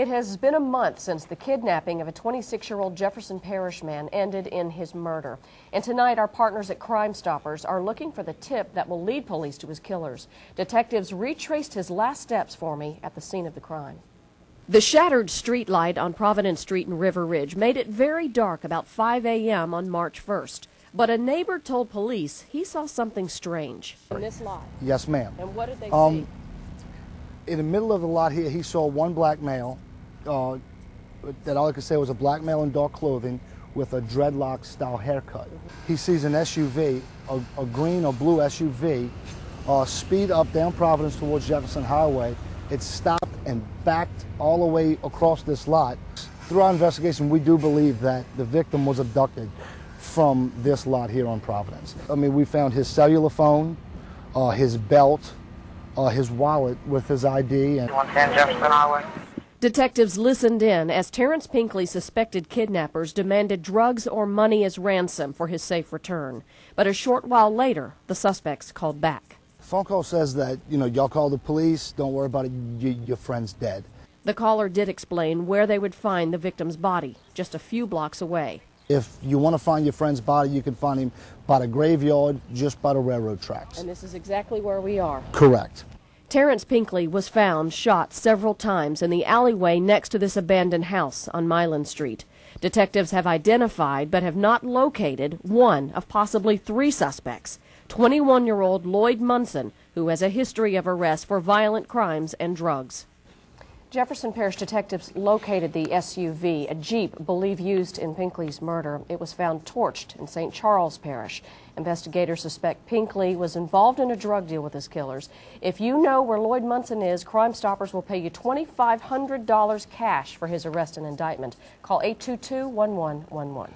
It has been a month since the kidnapping of a 26-year-old Jefferson Parish man ended in his murder. And tonight, our partners at Crime Stoppers are looking for the tip that will lead police to his killers. Detectives retraced his last steps for me at the scene of the crime. The shattered streetlight on Providence Street in River Ridge made it very dark about 5 a.m. on March 1st. But a neighbor told police he saw something strange in this lot. Yes, ma'am. And what did they Um, see? In the middle of the lot here, he saw one black male. Uh, that all I could say was a black male in dark clothing with a dreadlock style haircut. He sees an SUV, a, a green or blue SUV, uh, speed up down Providence towards Jefferson Highway. It stopped and backed all the way across this lot. Through our investigation, we do believe that the victim was abducted from this lot here on Providence. I mean, we found his cellular phone, uh, his belt, uh, his wallet with his ID, and 110 Jefferson Highway. Detectives listened in as Terrence Pinkley suspected kidnappers demanded drugs or money as ransom for his safe return. But a short while later, the suspects called back. phone call says that you know y'all call the police. Don't worry about it. Y- your friend's dead. The caller did explain where they would find the victim's body, just a few blocks away. If you want to find your friend's body, you can find him by the graveyard, just by the railroad tracks. And this is exactly where we are. Correct. Terrence Pinkley was found shot several times in the alleyway next to this abandoned house on Milan Street. Detectives have identified but have not located one of possibly three suspects 21 year old Lloyd Munson, who has a history of arrests for violent crimes and drugs. Jefferson Parish detectives located the SUV, a Jeep believed used in Pinkley's murder. It was found torched in St. Charles Parish. Investigators suspect Pinkley was involved in a drug deal with his killers. If you know where Lloyd Munson is, Crime Stoppers will pay you $2,500 cash for his arrest and indictment. Call 822 1111.